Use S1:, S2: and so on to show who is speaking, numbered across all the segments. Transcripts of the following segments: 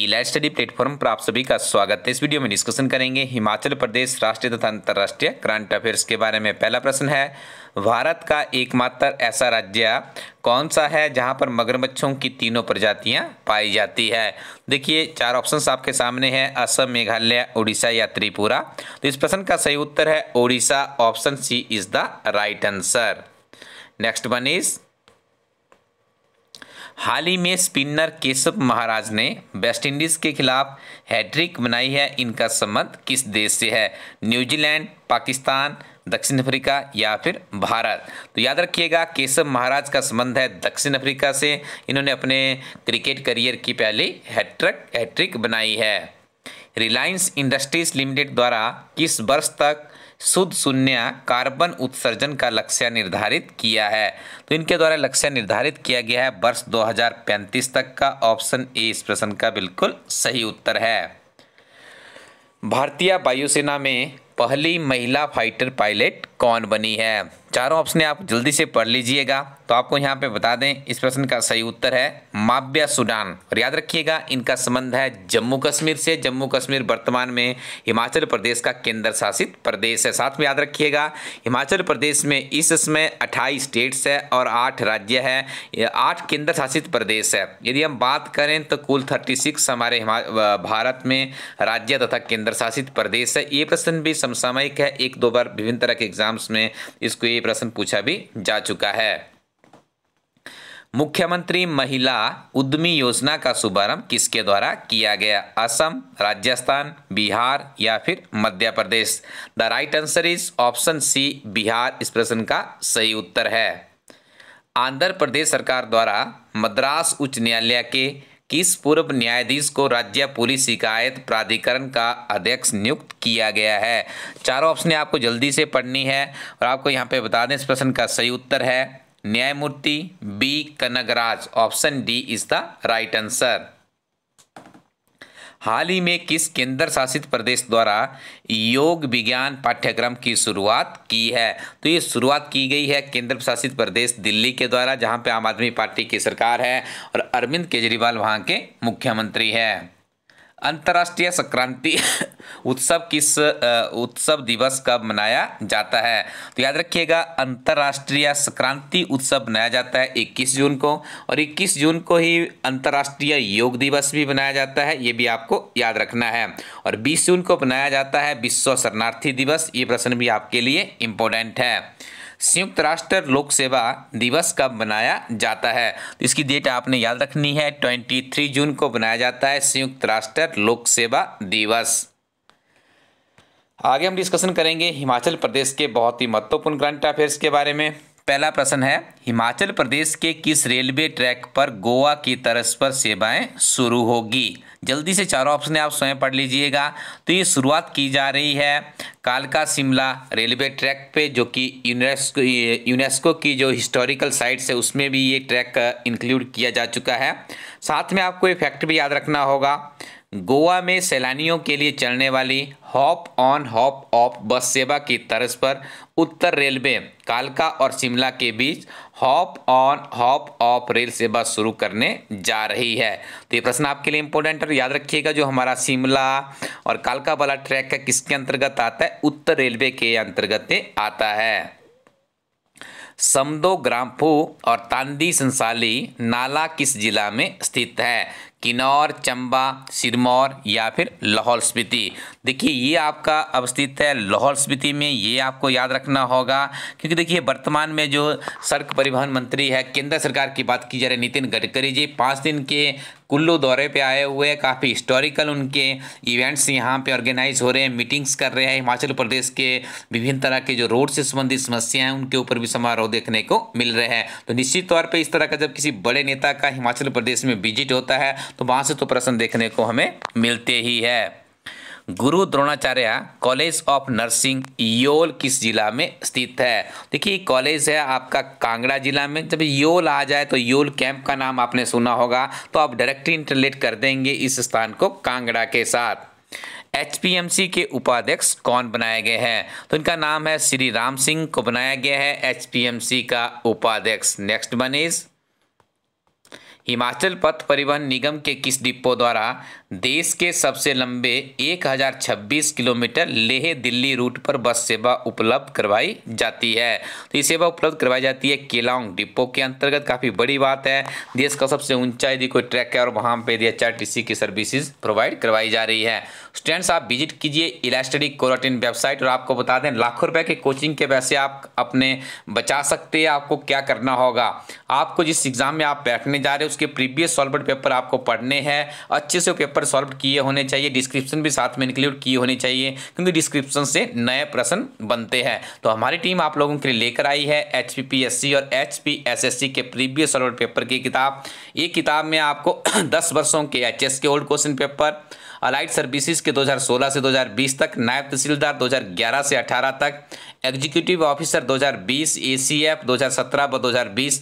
S1: ई live study platform पर आप सभी का स्वागत है। इस वीडियो में डिस्कशन करेंगे हिमाचल प्रदेश राष्ट्रीय तथा अंतर्राष्ट्रीय करंट अफेयर्स के बारे में। पहला प्रश्न है, भारत का एकमात्र ऐसा राज्य कौन सा है जहाँ पर मगरमच्छों की तीनों प्रजातियाँ पाई जाती है? देखिए, चार ऑप्शंस आपके सामने हैं, असम, मेघालय, उड़ीसा या त्रिपुरा। तो इस प्रश्न का सही उत्तर है Odisha option C is the right answer next one is हाल ही में स्पिनर केशव महाराज ने वेस्टइंडीज़ के खिलाफ हैट्रिक बनाई है। इनका संबंध किस देश से है? न्यूजीलैंड, पाकिस्तान, दक्षिण अफ्रीका या फिर भारत? तो याद रखिएगा, केशव महाराज का संबंध है दक्षिण अफ्रीका से। इन्होंने अपने क्रिकेट करियर की पहली हैट्रिक हैट्रिक बनाई है। रिलायंस इंडस्ट्रीज़ लिमिटेड द्वारा किस वर्ष तक शुद्ध शून्य कार्बन उत्सर्जन का लक्ष्य निर्धारित किया है। तो इनके द्वारा लक्ष्य निर्धारित किया गया है वर्ष 2035 तक का ऑप्शन ए। इस प्रश्न का बिल्कुल सही उत्तर है। भारतीय वायुसेना में पहली महिला फाइटर पायलट कौन बनी है? चारों ऑप्शन आप जल्दी से पढ़ लीजिएगा। तो आपको यहाँ पे बता दें, इस प्रश्न का सही उत्तर है माब्या सुडान। और याद रखिएगा, इनका संबंध है जम्मू कश्मीर से। जम्मू कश्मीर वर्तमान में हिमाचल प्रदेश का केंद्र शासित प्रदेश है। साथ में याद रखिएगा, हिमाचल प्रदेश में इस समय अट्ठाईस स्टेट्स है और आठ राज्य है। आठ केंद्र शासित प्रदेश है। यदि हम बात करें तो कुल थर्टी हमारे भारत में राज्य तथा केंद्र शासित प्रदेश है। ये प्रश्न भी समसामयिक है। एक दो बार विभिन्न तरह के एग्ज़ाम्स में इसको ये प्रश्न पूछा भी जा चुका है। मुख्यमंत्री महिला उद्यमी योजना का शुभारंभ किसके द्वारा किया गया? असम, राजस्थान, बिहार या फिर Madhya Pradesh the right answer is option C, Bihar. इस प्रश्न का सही उत्तर है। आंध्र प्रदेश सरकार द्वारा मद्रास उच्च न्यायालय के किस पूर्व न्यायाधीश को राज्य पुलिस शिकायत प्राधिकरण का अध्यक्ष नियुक्त किया गया है। चारों ऑप्शन आपको जल्दी से पढ़नी है और आपको यहाँ पे बता दें, इस प्रश्न का सही उत्तर है, न्यायमूर्ति B Kanagaraj option D is the right answer. हाल ही में किस केंद्र शासित प्रदेश द्वारा योग विज्ञान पाठ्यक्रम की शुरुआत की है? तो ये शुरुआत की गई है केंद्र शासित प्रदेश दिल्ली के द्वारा, जहाँ पे आम आदमी पार्टी की सरकार है और अरविंद केजरीवाल वहाँ के मुख्यमंत्री हैं। अंतर्राष्ट्रीय संक्रांति उत्सव किस उत्सव दिवस कब मनाया जाता है? तो याद रखिएगा, अंतर्राष्ट्रीय संक्रांति उत्सव मनाया जाता है 21 जून को और 21 जून को ही अंतर्राष्ट्रीय योग दिवस भी मनाया जाता है, ये भी आपको याद रखना है। और 20 जून को मनाया जाता है विश्व शरणार्थी दिवस, ये प्रश्न भी आपके लिए इम्पोर्टेंट है। संयुक्त राष्ट्र लोक सेवा दिवस कब मनाया जाता है। तो इसकी डेट आपने याद रखनी है ट्वेंटी थ्री जून को बनाया जाता है संयुक्त राष्ट्र लोक सेवा दिवस। आगे हम डिस्कशन करेंगे हिमाचल प्रदेश के बहुत ही महत्वपूर्ण करंट अफेयर्स के बारे में। पहला प्रश्न है, हिमाचल प्रदेश के किस रेलवे ट्रैक पर गोवा की तर्ज पर सेवाएँ शुरू होगी? जल्दी से चारों ऑप्शन आप स्वयं पढ़ लीजिएगा। तो ये शुरुआत की जा रही है कालका शिमला रेलवे ट्रैक पे, जो कि यूनेस्को यूनेस्को की जो हिस्टोरिकल साइट्स है, उसमें भी ये ट्रैक इंक्लूड किया जा चुका है। साथ में आपको ये फैक्ट भी याद रखना होगा गोवा में सैलानियों के लिए चलने वाली हॉप ऑन हॉप ऑफ़ बस सेवा की तर्ज पर उत्तर रेलवे, कालका और शिमला के बीच hop on hop off rail सेवा शुरू करने जा रही है। तो ये प्रश्न आपके लिए इंपॉर्टेंट है याद रखिएगा जो हमारा शिमला और कालका वाला ट्रैक है, किसके अंतर्गत आता है? उत्तर रेलवे के अंतर्गत आता है। समदो ग्राम्फू और तांदी, संसाली, नाला किस जिला में स्थित है? किन्नौर, चंबा, सिरमौर या फिर लाहौल स्पीति। देखिए, ये आपका अवस्थित है। लाहौल स्पीति में ये आपको याद रखना होगा, क्योंकि देखिए, वर्तमान में जो सड़क परिवहन मंत्री है, केंद्र सरकार की बात की जा रही है, नितिन गडकरी जी, पाँच दिन के कुल्लू दौरे पे आए हुए काफ़ी हिस्टोरिकल उनके इवेंट्स यहाँ पे ऑर्गेनाइज हो रहे हैं मीटिंग्स कर रहे हैं, हिमाचल प्रदेश के विभिन्न तरह के जो रोड से संबंधित समस्या हैं, उनके ऊपर भी समारोह देखने को मिल रहे हैं। तो निश्चित तौर पर इस तरह का जब किसी बड़े नेता का हिमाचल प्रदेश में विज़िट होता है तो वहाँ से तो प्रश्न देखने को हमें मिलते ही है। Guru Dronacharya college of nursing Yol किस जिला में स्थित है? देखिए कॉलेज है आपका कांगड़ा जिला में। जब योल आ जाए तो योल कैंप का नाम आपने सुना होगा तो आप डायरेक्टली इंटरलेट कर देंगे इस स्थान को कांगड़ा के साथ। एचपीएमसी के उपाध्यक्ष कौन बनाए गए हैं? तो इनका नाम है श्री राम सिंह को बनाया गया है एचपीएमसी का उपाध्यक्ष। नेक्स्ट वन इज़ हिमाचल पथ परिवहन निगम के किस डिपो द्वारा देश के सबसे लंबे 1026 किलोमीटर लेह दिल्ली रूट पर बस सेवा उपलब्ध करवाई जाती है। तो ये सेवा उपलब्ध करवाई जाती है केलांग डिपो के अंतर्गत। काफ़ी बड़ी बात है। देश का सबसे ऊँचा यदि कोई ट्रैक है और वहाँ पे एच की सर्विसेज़ प्रोवाइड करवाई जा रही है। स्टूडेंट्स, आप विज़िट कीजिए इलास्टडी कोरोटिन वेबसाइट और आपको बता दें लाखों रुपए के कोचिंग के पैसे आप अपने बचा सकते हैं। आपको क्या करना होगा? आपको जिस एग्ज़ाम में आप बैठने जा रहे हैं, उसके प्रीवियस सॉल्व पेपर आपको पढ़ने हैं। अच्छे से पेपर सॉल्व किए होने चाहिए। डिस्क्रिप्शन भी साथ में इंक्लूड किए होने चाहिए, क्योंकि डिस्क्रिप्शन से नए प्रश्न बनते हैं। तो हमारी टीम आप लोगों के लिए लेकर आई है एच और एच के प्रीवियस सॉल्व पेपर की किताब। ये किताब में आपको दस वर्षों के एचएस के old question paper allied services के 2016 से 2020 तक, नायब तहसीलदार 2011 से 18 तक एग्जीक्यूटिव ऑफिसर 2020 एसीएफ 2017 व 2020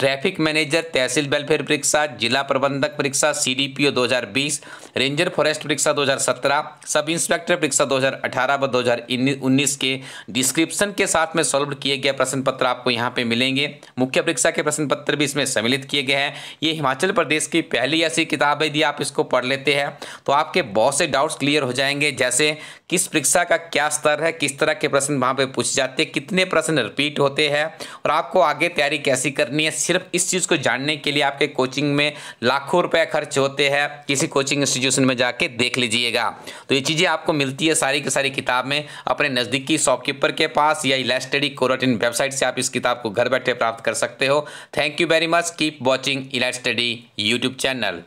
S1: ट्रैफ़िक मैनेजर, तहसील वेलफेयर परीक्षा, जिला प्रबंधक परीक्षा, सीडीपीओ 2020 रेंजर फॉरेस्ट परीक्षा 2017 सब इंस्पेक्टर परीक्षा 2018 व 2019 के डिस्क्रिप्शन के साथ में सॉल्व किए गए प्रश्न पत्र आपको यहाँ पे मिलेंगे। मुख्य परीक्षा के प्रश्न पत्र भी इसमें सम्मिलित किए गए हैं। ये हिमाचल प्रदेश की पहली ऐसी किताब है यदि आप इसको पढ़ लेते हैं। तो आपके बहुत से डाउट्स क्लियर हो जाएँगे। जैसे किस परीक्षा का क्या स्तर है, किस तरह के प्रश्न वहाँ पे पूछे जाते हैं, कितने प्रश्न रिपीट होते हैं और आपको आगे तैयारी कैसी करनी है, सिर्फ़ इस चीज़ को जानने के लिए आपके कोचिंग में लाखों रुपए खर्च होते हैं, किसी कोचिंग इंस्टीट्यूशन में जाके देख लीजिएगा। तो ये चीज़ें आपको मिलती है सारी की सारी किताब में, अपने नज़दीकी शॉपकीपर के पास या इला स्टडी कोरोटिन वेबसाइट से आप इस किताब को घर बैठे प्राप्त कर सकते हो। Thank you very much keep watching Ila study YouTube channel